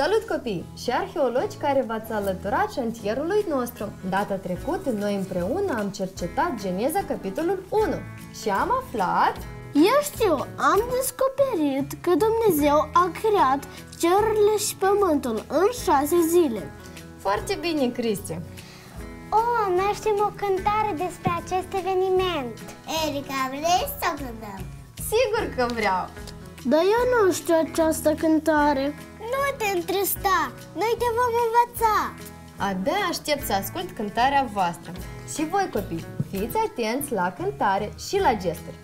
Salut copii și arheologi care v-ați alăturat șantierului nostru. Data trecută noi împreună am cercetat Geneza capitolul 1 și am aflat Eu știu, am descoperit că Dumnezeu a creat cerurile și pământul în șase zile. foarte bine, Cristi. O, noi știm o cântare despre acest eveniment. Erica, vrei să o cântăm? Sigur că vreau! Dar eu nu știu această cântare. Nu te întrista, noi te vom învăța. Abia aștept să ascult cântarea voastră. Și voi, copii, fiți atenți la cântare și la gesturi.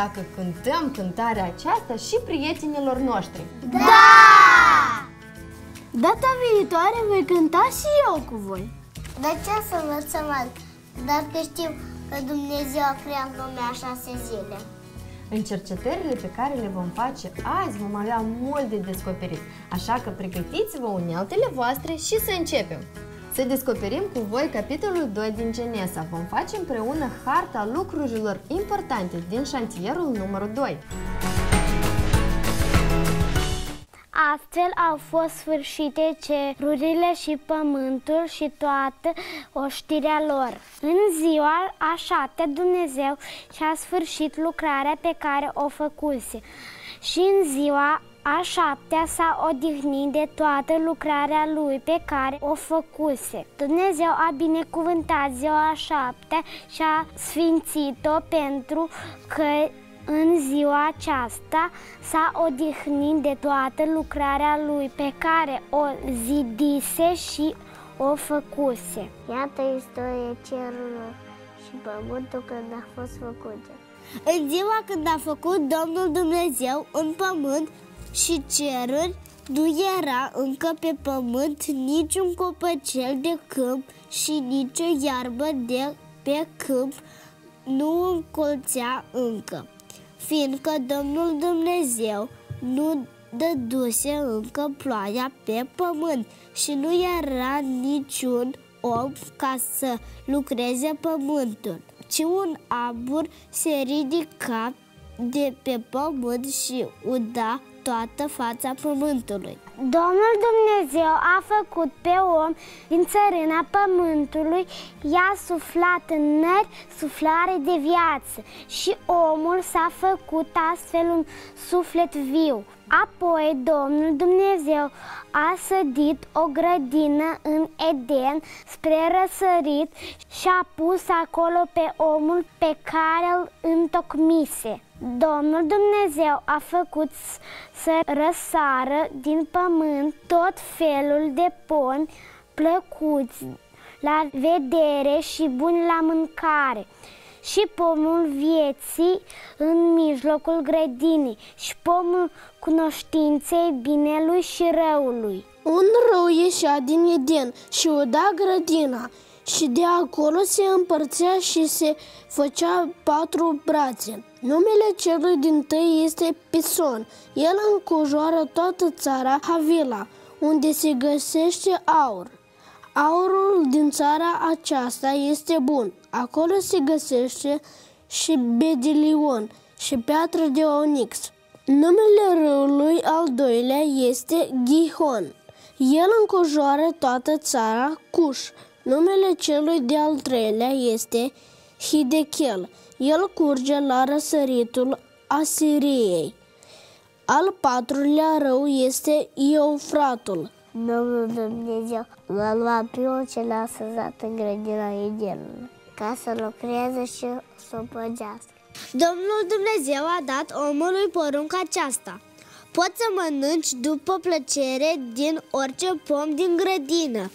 Dacă cântăm cântarea aceasta și prietenilor noștri? Data viitoare voi cânta și eu cu voi. De ce să învățăm alt? Dacă știu că Dumnezeu a creat lumea șase zile. În cercetările pe care le vom face azi vom avea mult de descoperit, așa că pregătiți-vă uneltele voastre și să începem! Să descoperim cu voi capitolul 2 din Genesa. Vom face împreună harta lucrurilor importante din șantierul numărul 2. Astfel au fost sfârșite cerurile și pământul și toată oștirea lor. În ziua a șaptea Dumnezeu și-a sfârșit lucrarea pe care o făcuse și în ziua a șaptea s-a odihnit de toată lucrarea lui pe care o făcuse. Dumnezeu a binecuvântat ziua a șaptea și a sfințit-o pentru că în ziua aceasta s-a odihnit de toată lucrarea lui pe care o zidise și o făcuse. Iată istoria cerurilor și pământul când a fost făcută. În ziua când a făcut Domnul Dumnezeu în pământ și ceruri, nu era încă pe pământ niciun copăcel de câmp și nicio iarbă de pe câmp nu încolțea încă, fiindcă Domnul Dumnezeu nu dăduse încă ploaia pe pământ și nu era niciun om ca să lucreze pământul, ci un abur se ridica de pe pământ și uda toată fața pământului. Domnul Dumnezeu a făcut pe om din țărâna pământului, i-a suflat în nări suflare de viață și omul s-a făcut astfel un suflet viu. Apoi Domnul Dumnezeu a sădit o grădină în Eden spre răsărit și a pus acolo pe omul pe care îl întocmise. Domnul Dumnezeu a făcut s- să răsară din pământ tot felul de poni plăcuți la vedere și buni la mâncare și pomul vieții în mijlocul grădinii și pomul cunoștinței binelui și răului. Un rău ieșea din Eden și o da grădina și de acolo se împărțea și se făcea patru brațe. Numele celui din tăi este Pison. El încojoară toată țara Havila, unde se găsește aur. Aurul din țara aceasta este bun. Acolo se găsește și bedilion și piatră de onix. Numele râului al doilea este Gihon. El încojoară toată țara Cuș. Numele celui de-al treilea este Hidechel. El curge la răsăritul Asiriei. Al patrulea rău este Eufratul. Domnul Dumnezeu l-a luat pe om ce l-a săzat în grădina Edenului, ca să lucreze și să o păgească. Domnul Dumnezeu a dat omului porunca aceasta. Poți să mănânci după plăcere din orice pom din grădină,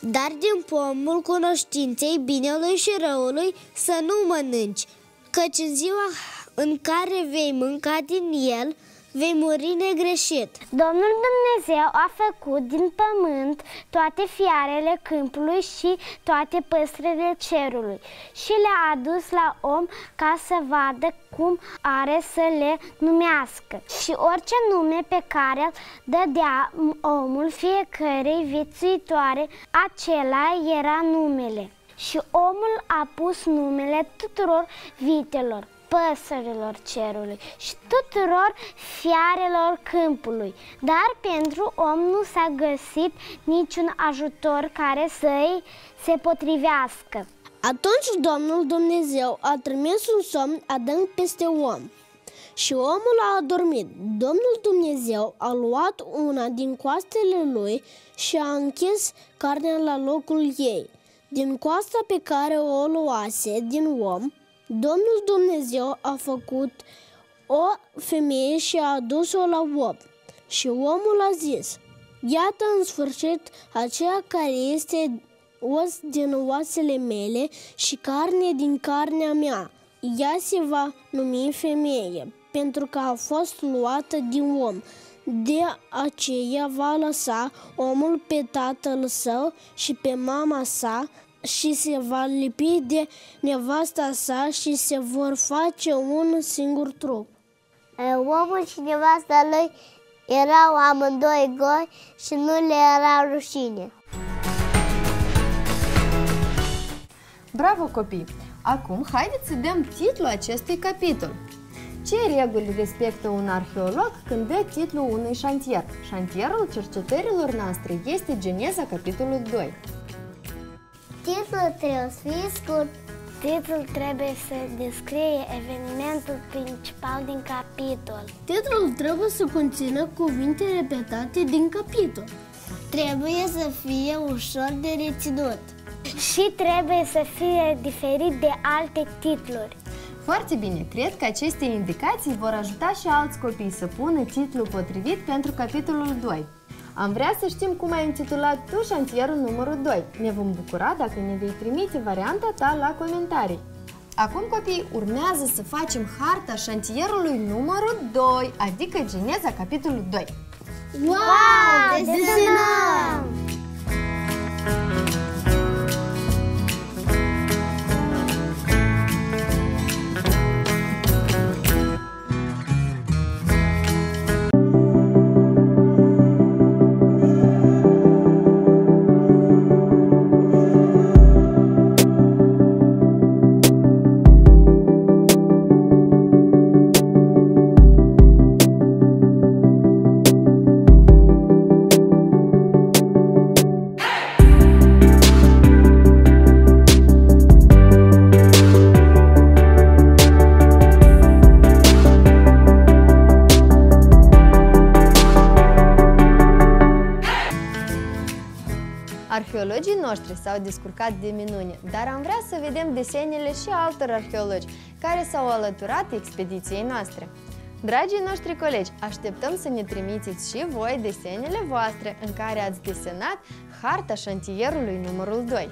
dar din pomul cunoștinței binelui și răului să nu mănânci, căci în ziua în care vei mânca din el, vei muri negreșit. Domnul Dumnezeu a făcut din pământ toate fiarele câmpului și toate păstrele cerului și le-a adus la om ca să vadă cum are să le numească. Și orice nume pe care îl dădea omul fiecărei viețuitoare, acela era numele. Și omul a pus numele tuturor vitelor, păsărilor cerului și tuturor fiarelor câmpului. Dar pentru om nu s-a găsit niciun ajutor care să-i se potrivească. Atunci Domnul Dumnezeu a trimis un somn adânc peste om și omul a adormit. Domnul Dumnezeu a luat una din coastele lui și a închis carnea la locul ei. Din coasta pe care o luase din om, Domnul Dumnezeu a făcut o femeie și a adus-o la om. Și omul a zis, iată în sfârșit aceea care este os din oasele mele și carne din carnea mea. Ea se va numi femeie, pentru că a fost luată din om. De aceea va lăsa omul pe tatăl său și pe mama sa și se va lipi de nevasta sa și se vor face un singur trup. Omul și nevasta lui erau amândoi goi și nu le era rușine. Bravo, copii! Acum, haideți să dăm titlul acestui capitol. Ce reguli respectă un arheolog când dă titlul unui șantier? Șantierul cercetărilor noastre este Geneza, capitolul 2. Titlul trebuie să fie scurt. Titlul trebuie să descrie evenimentul principal din capitol. Titlul trebuie să conțină cuvinte repetate din capitol. Trebuie să fie ușor de reținut. Și trebuie să fie diferit de alte titluri. Foarte bine, cred că aceste indicații vor ajuta și alți copii să pună titlul potrivit pentru capitolul 2. Am vrea să știm cum ai intitulat tu șantierul numărul 2. Ne vom bucura dacă ne vei trimite varianta ta la comentarii. Acum, copii, urmează să facem harta șantierului numărul 2, adică Geneza, capitolul 2. Wow! Desenăm! Arheologii noștri s-au descurcat de minune, dar am vrea să vedem desenele și altor arheologi care s-au alăturat expediției noastre. Dragii noștri colegi, așteptăm să ne trimiteți și voi desenele voastre în care ați desenat harta șantierului numărul 2.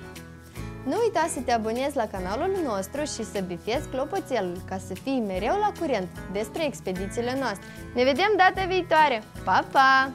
Nu uita să te abonezi la canalul nostru și să bifezi clopoțelul ca să fii mereu la curent despre expedițiile noastre. Ne vedem data viitoare! Pa, pa!